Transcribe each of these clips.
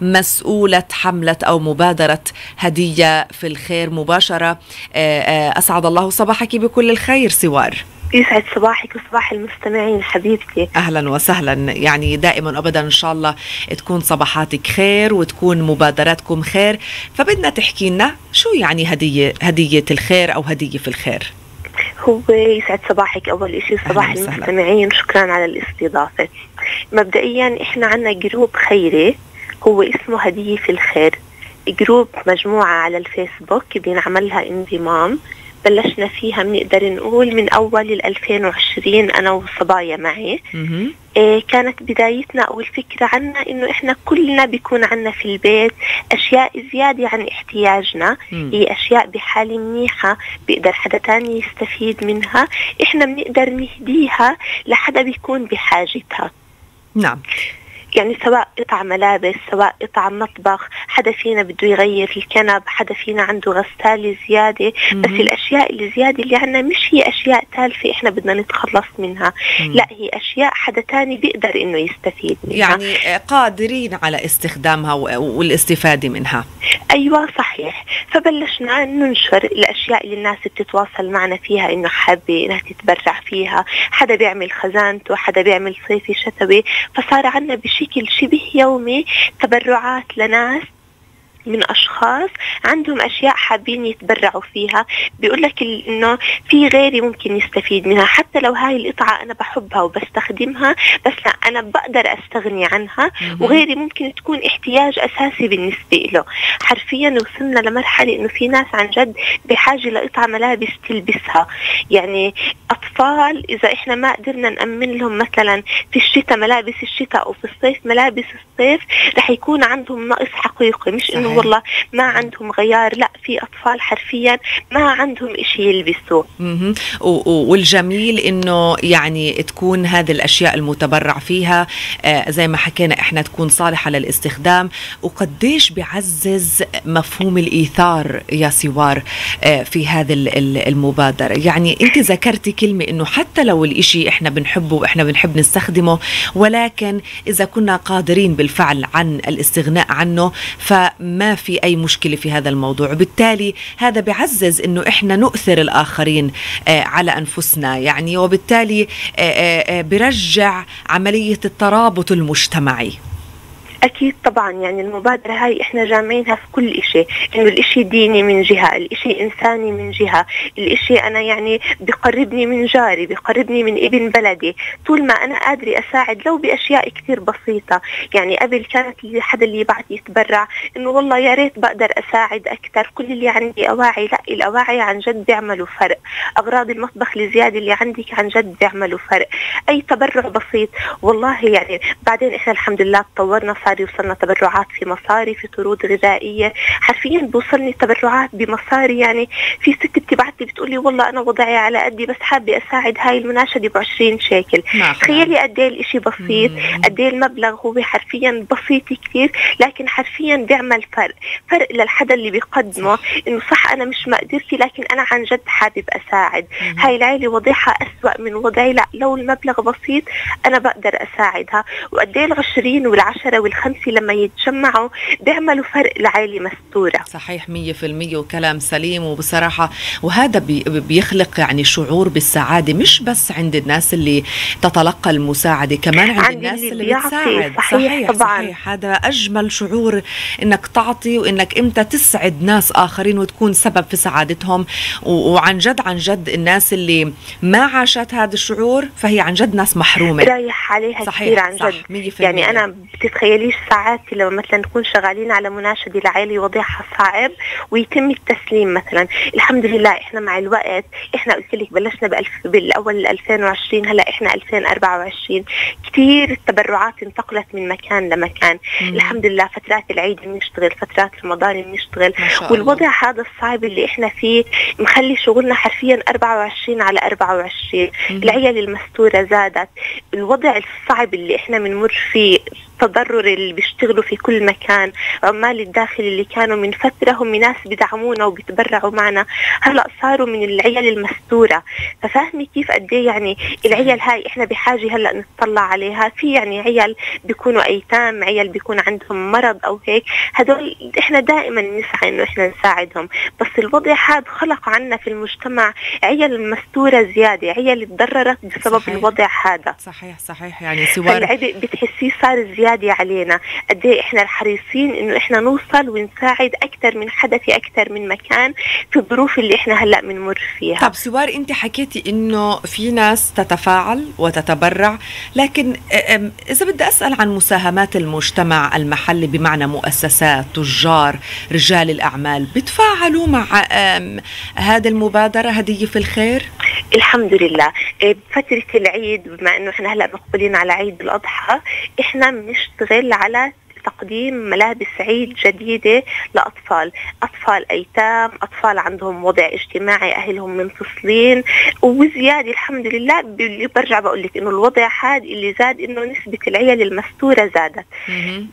مسؤولة حملة أو مبادرة هدية في الخير مباشرة. أسعد الله صباحك بكل الخير سوار. يسعد صباحك وصباح المستمعين حبيبتي. أهلا وسهلا. يعني دائما ابدا إن شاء الله تكون صباحاتك خير وتكون مبادراتكم خير. فبدنا تحكي لنا شو يعني هدية هدية الخير أو هدية في الخير؟ هو يسعد صباحك أول شيء صباح المستمعين شكرا على الاستضافة. مبدئيا إحنا عندنا group خيري. هو اسمه هدية في الخير. group مجموعة على الفيسبوك بينعمل لها انضمام. بلشنا فيها بنقدر نقول من أول ال 2020 أنا وصبايا معي. إيه كانت بدايتنا أو الفكرة عنا إنه إحنا كلنا بيكون عنا في البيت أشياء زيادة عن احتياجنا. مم. هي أشياء بحاله منيحة بيقدر حدا تاني يستفيد منها. إحنا بنقدر نهديها لحدا بيكون بحاجتها. نعم. يعني سواء قطع ملابس سواء قطع مطبخ حدا فينا بده يغير الكنب حدا فينا عنده غسالة زيادة. بس الأشياء اللي زيادة اللي عنا مش هي أشياء تالفة إحنا بدنا نتخلص منها. لا هي أشياء حدا تاني بيقدر إنه يستفيد منها يعني قادرين على استخدامها والاستفادة منها. أيوة صحيح. فبلشنا ننشر الأشياء اللي الناس بتتواصل معنا فيها إنه حابة إنها تتبرع فيها حدا بيعمل خزانته حدا بيعمل صيفي شتوي فصار عنا بشيء بشكل شبه يومي تبرعات لناس من أشخاص عندهم أشياء حابين يتبرعوا فيها. بيقول لك إنه في غيري ممكن يستفيد منها. حتى لو هاي القطعة أنا بحبها وبستخدمها بس لا أنا بقدر أستغني عنها. وغيري ممكن تكون احتياج أساسي بالنسبة له. حرفيا وصلنا لمرحلة إنه في ناس عن جد بحاجة لقطعة ملابس تلبسها. يعني أطفال إذا إحنا ما قدرنا نأمن لهم مثلا في الشتاء ملابس الشتاء أو في الصيف ملابس الصيف رح يكون عندهم نقص حقيقي. مش إنه والله ما عندهم غيار لا في أطفال حرفيا ما عندهم شيء يلبسوه. والجميل إنه يعني تكون هذه الأشياء المتبرع فيها آه زي ما حكينا إحنا تكون صالحة للاستخدام. وقديش بيعزز مفهوم الإيثار يا سوار آه في هذه المبادرة. يعني أنت ذكرتي كلمة إنه حتى لو الإشي إحنا بنحبه وإحنا بنحب نستخدمه ولكن إذا كنا قادرين بالفعل عن الاستغناء عنه فما ما في أي مشكلة في هذا الموضوع. وبالتالي هذا بعزز أنه إحنا نؤثر الآخرين آه، على أنفسنا. يعني وبالتالي آه، آه، برجع عملية الترابط المجتمعي. أكيد طبعا يعني المبادرة هاي إحنا جامعينها في كل إشي. إنه الإشي ديني من جهة الإشي إنساني من جهة الإشي أنا يعني بقربني من جاري بقربني من ابن بلدي. طول ما أنا قادرة أساعد لو بأشياء كثير بسيطة. يعني قبل كانت حدا اللي يبعث يتبرع إنه والله يا ريت بقدر أساعد أكثر كل اللي عندي أواعي لا الأواعي عن جد بيعملوا فرق. أغراض المطبخ الزيادة اللي عندك عن جد بيعملوا فرق. أي تبرع بسيط والله يعني بعدين إحنا الحمد لله تطورنا صار مصاري وصلنا تبرعات في مصاري في طرود غذائية. حرفيا بوصلني تبرعات بمصاري يعني في ست بتبعت لي بتقول لي والله أنا وضعي على قدي بس حابة أساعد هاي المناشدة ب 20 شيكل. تخيلي قد إيه الشيء بسيط قد إيه المبلغ هو حرفيا بسيط كثير لكن حرفيا بيعمل فرق فرق للحدا اللي بيقدمه. إنه صح أنا مش مقدرتي لكن أنا عن جد حابب أساعد. هاي العيلة وضعها اسوء من وضعي لا لو المبلغ بسيط أنا بقدر أساعدها. وقد إيه ال20 وال10 وال الخمسة لما يتجمعوا بيعملوا فرق لعائلة مستورة. صحيح مية في المية وكلام سليم وبصراحة وهذا بي بيخلق يعني شعور بالسعادة مش بس عند الناس اللي تتلقى المساعدة كمان عند, عند الناس اللي, اللي بتساعد. صحيح, صحيح طبعا. صحيح. هذا أجمل شعور إنك تعطي وإنك إمتى تسعد ناس آخرين وتكون سبب في سعادتهم. وعن جد عن جد الناس اللي ما عاشت هذا الشعور فهي عن جد ناس محرومة. رايح عليها صحيح كثير عن جد. يعني أنا بتتخيليش قديش ساعات لما مثلا نكون شغالين على مناشده لعائله وضعها صعب ويتم التسليم مثلا. الحمد لله إحنا مع الوقت إحنا قلت لك بلشنا بألف بالأول 2020 هلأ إحنا 2024 كثير التبرعات انتقلت من مكان لمكان. مم. الحمد لله فترات العيد بنشتغل فترات رمضان بنشتغل. والوضع هذا الصعب اللي إحنا فيه مخلي شغلنا حرفيا 24 على 24 مم. العيال المستورة زادت. الوضع الصعب اللي إحنا بنمر فيه التضرر اللي بيشتغلوا في كل مكان عمال الداخل اللي كانوا من فترة هم ناس بدعمونا وبيتبرعوا معنا هلأ صاروا من العيال المستورة. ففاهمي كيف قد إيه يعني العيال هاي إحنا بحاجة هلأ نطلع عليها؟ في يعني عيال بيكونوا أيتام عيال بيكون عندهم مرض أو هيك هدول إحنا دائما نسعى إنه إحنا نساعدهم. بس الوضع هذا خلق عنا في المجتمع عيال مستورة زيادة عيال تضررت بسبب صحيح. الوضع هذا. صحيح صحيح. يعني سوار العبء بتحسيه صار زيادة. علينا. قد إيه إحنا الحريصين إنه إحنا نوصل ونساعد أكثر من حدا في أكثر من مكان في الظروف اللي إحنا هلأ بنمر فيها. طب سوار أنت حكيتي إنه في ناس تتفاعل وتتبرع لكن إذا بدي أسأل عن مساهمات المجتمع المحلي بمعنى مؤسسات تجار رجال الأعمال بتفاعلوا مع هذه المبادرة هدية في الخير؟ الحمد لله. إيه، بفترة العيد بما إنه إحنا هلأ مقبلين على عيد الأضحى إحنا بنشتغل على تقديم ملابس عيد جديدة لأطفال. أطفال أيتام أطفال عندهم وضع اجتماعي أهلهم منفصلين وزيادة الحمد لله اللي برجع بقول لك إنه الوضع هذا اللي زاد إنه نسبة العيال المستورة زادت.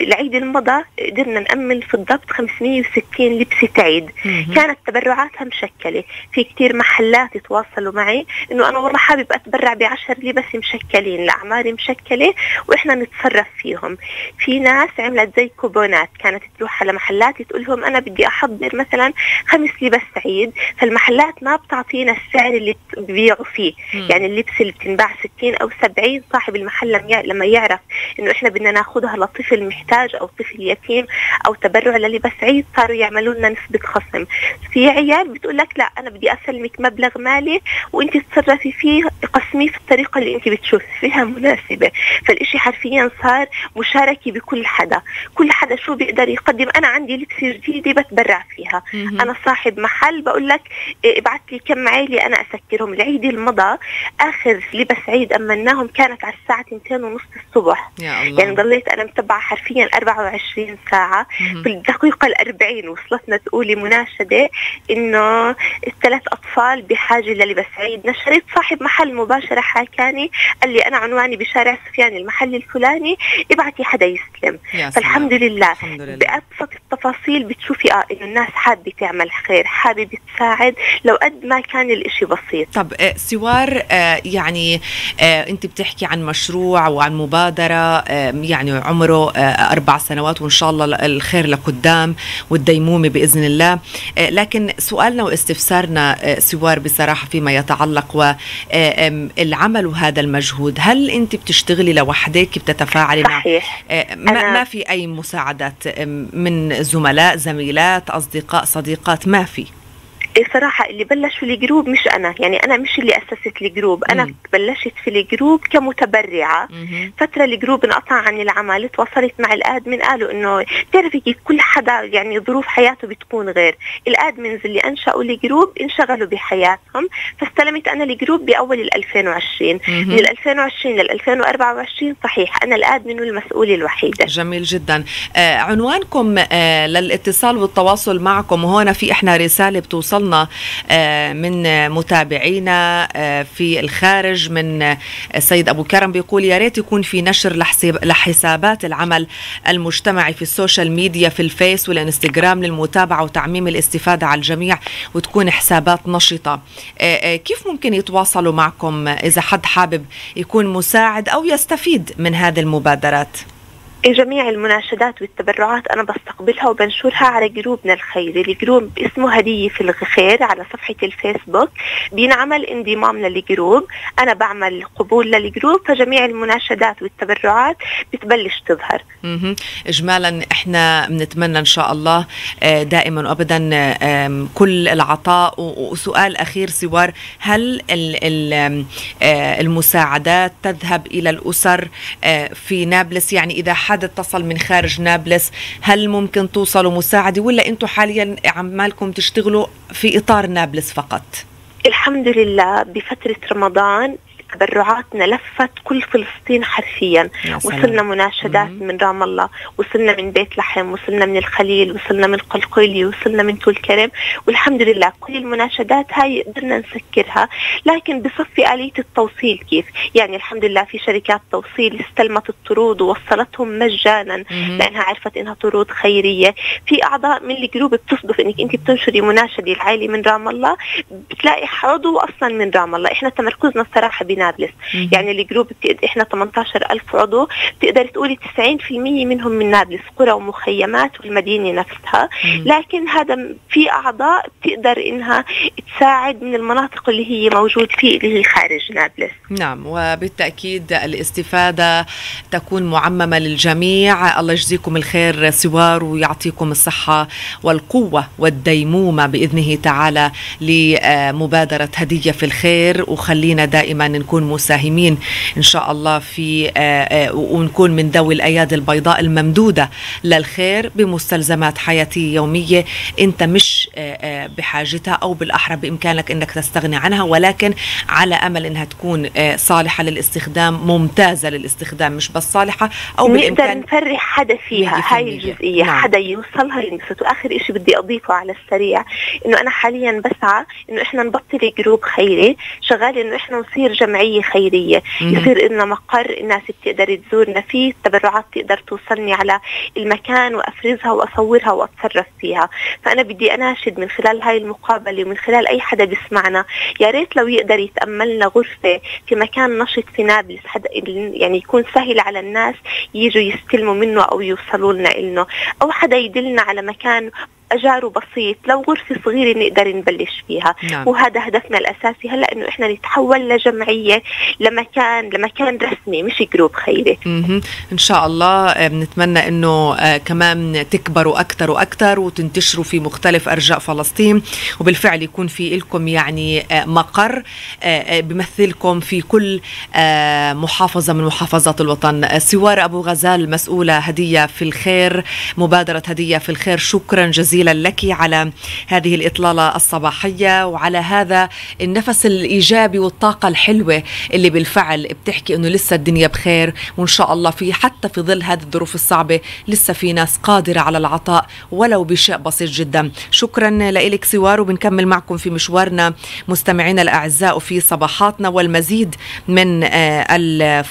العيد المضى قدرنا نأمن في الضبط 560 لبسة عيد. كانت تبرعاتها مشكلة. في كتير محلات تواصلوا معي إنه أنا والله حابب أتبرع بعشر لبس مشكلين. لأعمار مشكلة وإحنا نتصرف فيهم. في ناس عملت عملت زي كوبونات كانت تروح على محلات تقول لهم أنا بدي أحضر مثلا خمس لبس عيد فالمحلات ما بتعطينا السعر اللي بيبيعوا فيه. مم. يعني اللبس اللي بتنباع 60 أو 70 صاحب المحل لما يعرف إنه إحنا بدنا ناخذها لطفل محتاج أو طفل يتيم أو تبرع للبس عيد صاروا يعملوا لنا نسبة خصم. في عيال بتقول لك لا أنا بدي أسلمك مبلغ مالي وأنت تتصرفي فيه قسميه في الطريقة اللي أنت بتشوفي فيها مناسبة. فالإشي حرفيا صار مشاركه بكل حدا. كل حدا شو بيقدر يقدم. أنا عندي لبسة جديدة بتبرع فيها. مم. أنا صاحب محل بقول لك إيه، ابعث لي كم عائله أنا أسكرهم. العيد المضى آخر لبس عيد أمناهم كانت على الساعة 2 ونص الصبح. يا الله. يعني ضليت أنا متبعة حرفيا 24 ساعة. مم. في الدقيقة ال40 وصلتنا تقولي مناشدة إنه الثلاث أطفال بحاجة للبس عيد. نشرت صاحب محل مباشرة حكاني قال لي أنا عنواني بشارع سفيان المحل الفلاني. ابعتي حدا يستلم فالحمد لله, الحمد لله. بأبسط التفاصيل بتشوفي آه إنه الناس حابة تعمل خير حابة تساعد لو قد ما كان الإشي بسيط طب آه سوار آه يعني آه أنت بتحكي عن مشروع وعن مبادرة آه يعني عمره أربع سنوات وإن شاء الله الخير لقدام والديمومة بإذن الله لكن سؤالنا واستفسارنا سوار بصراحة فيما يتعلق والعمل وهذا المجهود هل أنت بتشتغلي لوحدك بتتفاعلي صحيح. مع ما, ما في أي مساعدات من زملاء زميلات أصدقاء صديقات ما في. صراحة اللي بلشوا ال group مش أنا يعني أنا مش اللي أسست ال group أنا مم. بلشت في ال group كمتبرعة. مم. فترة ال group انقطع عن العمل تواصلت مع ال admin قالوا إنه بتعرفي كيف كل حدا يعني ظروف حياته بتكون غير. ال admins اللي أنشأوا ال group انشغلوا بحياتهم. فاستلمت أنا ال group بأول ال 2020 مم. من ال 2020 لل 2024 صحيح أنا ال admin والمسؤولة الوحيدة جميل جدا. آه عنوانكم آه للإتصال والتواصل معكم وهنا في إحنا رسالة بتوصلنا. وصلنا آه، من متابعينا آه، في الخارج من السيد أبو كرم بيقول يا ريت يكون في نشر لحسابات العمل المجتمعي في ال social media في الفيس والإنستغرام للمتابعة وتعميم الاستفادة على الجميع وتكون حسابات نشطة. آه، كيف ممكن يتواصلوا معكم إذا حد حابب يكون مساعد أو يستفيد من هذه المبادرات؟ جميع المناشدات والتبرعات أنا بستقبلها وبنشرها على group نا الخيري ال group اسمه هدية في الخير على صفحة الفيسبوك. بينعمل انضمام لل group. أنا بعمل قبول لل group. فجميع المناشدات والتبرعات بتبلش تظهر. إجمالا إحنا بنتمنى إن شاء الله آه، دائما وأبدا كل العطاء وسؤال أخير سوار. هل آه، المساعدات تذهب إلى الأسر آه، في نابلس؟ يعني إذا حد اتصل من خارج نابلس. هل ممكن توصلوا مساعدة ولا أنتم حاليا عمالكم تشتغلوا في إطار نابلس فقط؟ الحمد لله بفترة رمضان تبرعاتنا لفت كل فلسطين حرفيا. وصلنا مناشدات من رام الله وصلنا من بيت لحم وصلنا من الخليل وصلنا من القلقيلي وصلنا من طول كرم والحمد لله كل المناشدات هاي قدرنا نسكرها لكن بصفي آلية التوصيل كيف؟ يعني الحمد لله في شركات توصيل استلمت الطرود ووصلتهم مجانا لأنها عرفت إنها طرود خيرية. في أعضاء من ال group بتصدف إنك أنت بتنشري مناشدة العائلة من رام الله بتلاقي عضو أصلا من رام الله. إحنا تمركزنا الصراحة بنابلس يعني ال group إحنا 18 ألف عضو تقدر تقولي 90% منهم من نابلس قرى ومخيمات والمدينة نفسها. لكن هذا في أعضاء بتقدر إنها تساعد من المناطق اللي هي موجود فيه اللي هي خارج نابلس. نعم وبالتأكيد الاستفادة تكون معممة للجميع. الله يجزيكم الخير سوار ويعطيكم الصحة والقوة والديمومة بإذنه تعالى لمبادرة هدية في الخير. وخلينا دائما نكون مساهمين إن شاء الله في ونكون من ذوي الأيادي البيضاء الممدودة للخير بمستلزمات حياتية يومية أنت مش بحاجتها أو بالأحرى بإمكانك أنك تستغني عنها ولكن على أمل أنها تكون صالحة للاستخدام ممتازة للاستخدام مش بس صالحة أو بالإمكان نقدر نفرح حدا فيها هاي الجزئية نعم. حدا يوصلها ينبسط وآخر شيء بدي أضيفه على السريع إنه أنا حاليا بسعى إنه إحنا نبطل جروب خيري شغال إنه إحنا نصير جمعية خيرية. مم. يصير لنا مقر الناس بتقدر تزورنا فيه التبرعات تقدر توصلني على المكان وأفرزها وأصورها وأتصرف فيها. فأنا بدي أناشد من خلال هاي المقابلة ومن خلال أي حدا بيسمعنا يا ريت لو يقدر يأمنلنا غرفة في مكان نشط في نابلس حدا يعني يكون سهل على الناس يجوا يستلموا منه أو يوصلوا لنا إلنا أو حدا يدلنا على مكان اجاره بسيط لو غرفة صغيرة نقدر نبلش فيها. نعم. وهذا هدفنا الأساسي هلأ إنه إحنا نتحول لجمعية لمكان لمكان رسمي مش group خيري. إن شاء الله بنتمنى إنه كمان تكبروا أكثر وأكثر وتنتشروا في مختلف أرجاء فلسطين. وبالفعل يكون في لكم يعني مقر بيمثلكم في كل محافظة من محافظات الوطن. سوار أبو غزال مسؤولة هدية في الخير مبادرة هدية في الخير. شكرا جزيلا. جزيلا لك على هذه الإطلالة الصباحية وعلى هذا النفس الإيجابي والطاقة الحلوة اللي بالفعل بتحكي أنه لسه الدنيا بخير وإن شاء الله في حتى في ظل هذه الظروف الصعبة لسه في ناس قادرة على العطاء ولو بشيء بسيط جدا. شكرا لك سوار وبنكمل معكم في مشوارنا. مستمعينا الأعزاء في صباحاتنا والمزيد من الفقر